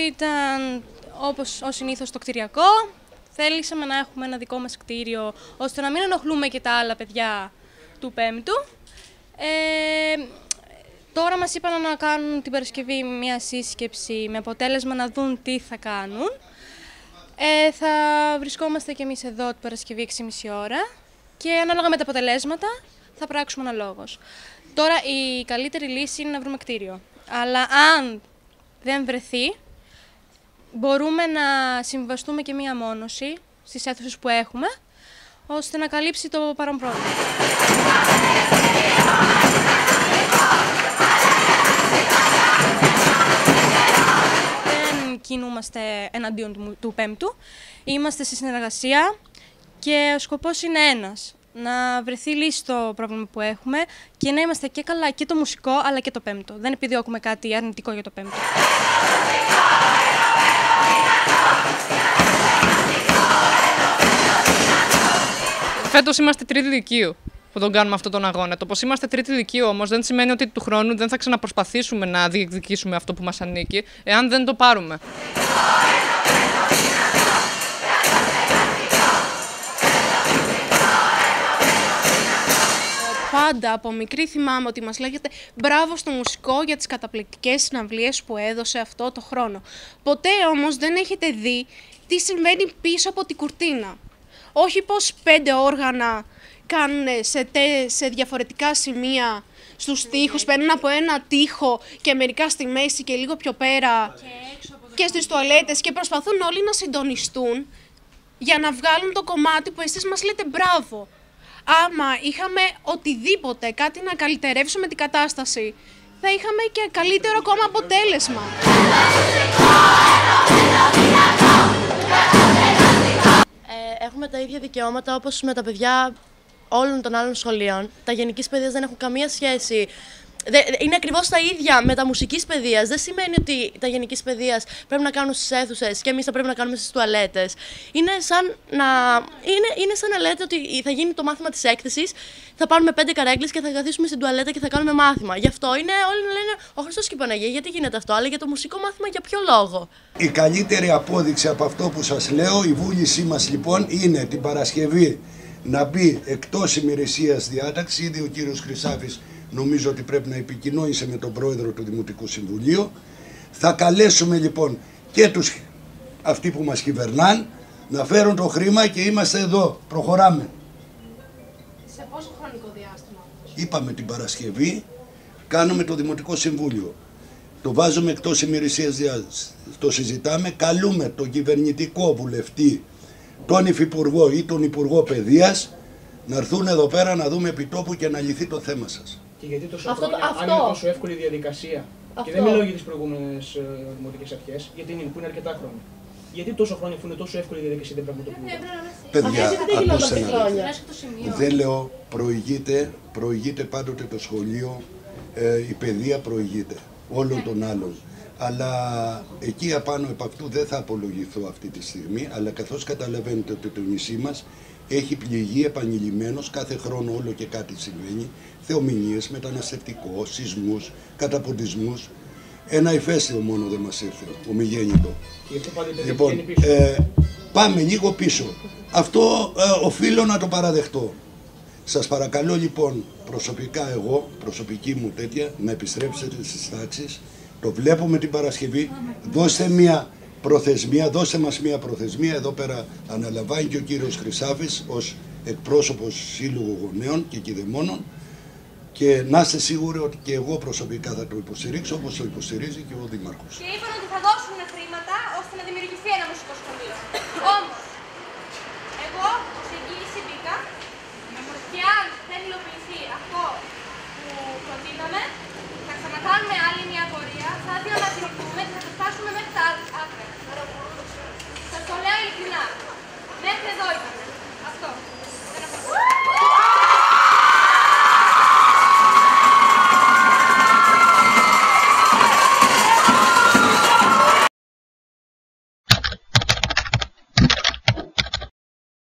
ήταν όπως ο συνήθως το κτηριακό. Θέλησαμε να έχουμε ένα δικό μας κτίριο, ώστε να μην ενοχλούμε και τα άλλα παιδιά του Πέμπτου. Ε, τώρα μας είπαν να κάνουν την Παρασκευή μια σύσκεψη με αποτέλεσμα να δουν τι θα κάνουν. Ε, θα βρισκόμαστε κι εμείς εδώ την Παρασκευή 6.30 ώρα και ανάλογα με τα αποτελέσματα θα πράξουμε αναλόγως. Τώρα η καλύτερη λύση είναι να βρούμε κτίριο. Αλλά αν δεν βρεθεί, μπορούμε να συμβαστούμε και μία μόνωση στις αίθουσες που έχουμε, ώστε να καλύψει το παρόν πρόβλημα. Δεν κινούμαστε εναντίον του, του πέμπτου. Είμαστε σε συνεργασία και ο σκοπός είναι ένας. Να βρεθεί λύση στο πρόβλημα που έχουμε και να είμαστε και καλά και το μουσικό αλλά και το πέμπτο. Δεν επιδιώκουμε κάτι αρνητικό για το πέμπτο. Φέτος είμαστε τρίτη δικείου που τον κάνουμε αυτόν τον αγώνα. Το πως είμαστε τρίτη δικείου όμως δεν σημαίνει ότι του χρόνου δεν θα ξαναπροσπαθήσουμε να διεκδικήσουμε αυτό που μας ανήκει, εάν δεν το πάρουμε. πάντα από μικρή θυμάμαι ότι μας λέγεται μπράβο στο μουσικό για τις καταπληκτικές συναυλίες που έδωσε αυτό το χρόνο. Ποτέ όμως δεν έχετε δει τι συμβαίνει πίσω από την κουρτίνα. Όχι πως πέντε όργανα κάνουν σε, σε διαφορετικά σημεία στους τοίχους, παίρνουν από ένα τοίχο και μερικά στη μέση και λίγο πιο πέρα και, και στις τουαλέτες και προσπαθούν όλοι να συντονιστούν για να βγάλουν το κομμάτι που εσείς μας λέτε μπράβο. Άμα είχαμε οτιδήποτε, κάτι να καλυτερεύσουμε την κατάσταση, θα είχαμε και καλύτερο ακόμα αποτέλεσμα. Τα ίδια δικαιώματα όπως με τα παιδιά όλων των άλλων σχολείων. Τα γενικής παιδείας δεν έχουν καμία σχέση είναι ακριβώς τα ίδια με τα μουσικής παιδείας. Δεν σημαίνει ότι τα γενικής παιδείας πρέπει να κάνουν στις αίθουσες και εμείς θα πρέπει να κάνουμε στις τουαλέτες. Είναι σαν να, είναι, είναι σαν να λέτε ότι θα γίνει το μάθημα της έκθεσης, θα πάρουμε πέντε καρέκλες και θα καθίσουμε στην τουαλέτα και θα κάνουμε μάθημα. Γι' αυτό είναι όλοι να λένε Ο Χριστός και η Παναγία, γιατί γίνεται αυτό, αλλά για το μουσικό μάθημα για ποιο λόγο; Η καλύτερη απόδειξη από αυτό που σας λέω, η βούλησή μας λοιπόν είναι την Παρασκευή να μπει εκτός ημερησίας διάταξης. Ήδη ο κύριος Χρυσάφης νομίζω ότι πρέπει να επικοινώνησε με τον πρόεδρο του Δημοτικού Συμβουλίου. Θα καλέσουμε λοιπόν και τους αυτοί που μας κυβερνάν να φέρουν το χρήμα και είμαστε εδώ. Προχωράμε. Σε πόσο χρονικό διάστημα; Είπαμε την Παρασκευή, κάνουμε το Δημοτικό Συμβούλιο. Το βάζουμε εκτός ημερησίας Το συζητάμε, καλούμε τον κυβερνητικό βουλευτή, τον Υφυπουργό ή τον Υπουργό Παιδείας να έρθουν εδώ πέρα να δούμε επιτόπου και να λυθεί το θέμα σας. Και γιατί τόσο αυτό, χρόνια, αυτό. αν είναι τόσο εύκολη διαδικασία. Αυτό. Και δεν μιλάω για τις προηγούμενες ε, δημοτικέ αρχές, γιατί είναι, που είναι αρκετά χρόνια. Γιατί τόσο χρόνια που είναι τόσο εύκολη η διαδικασία δεν πραγματοποιούνται. Παιδιά, ακούστε να Δεν λέω προηγείται, προηγείται πάντοτε το σχολείο, ε, η παιδεία προηγείται όλων των άλλων. Αλλά εκεί απάνω επ' αυτού δεν θα απολογηθώ αυτή τη στιγμή, αλλά καθώς καταλαβαίνετε ότι το νησί μας έχει πληγεί επανειλημμένος κάθε χρόνο όλο και κάτι συμβαίνει θεομηνίες, μεταναστευτικό, σεισμούς, καταποντισμούς. Ένα ηφαίστειο μόνο δεν μας ήρθε, ομιγέννητο. Λοιπόν, ε, πάμε λίγο πίσω. Αυτό ε, οφείλω να το παραδεχτώ. Σας παρακαλώ λοιπόν προσωπικά εγώ, προσωπική μου τέτοια, να επιστρέψετε στις τάξεις. Το βλέπουμε την Παρασκευή. Δώστε μια προθεσμία, δώστε μας μια προθεσμία. Εδώ πέρα αναλαμβάνει και ο κύριος Χρυσάφης ως εκπρόσωπος Σύλλογου Γονέων και Κιδεμόνων και να είστε σίγουροι ότι και εγώ προσωπικά θα το υποστηρίξω όπως το υποστηρίζει και ο Δήμαρχος. Και είπαν ότι θα δώσουν χρήματα ώστε να δημιουργηθεί ένα μουσικό σχολείο.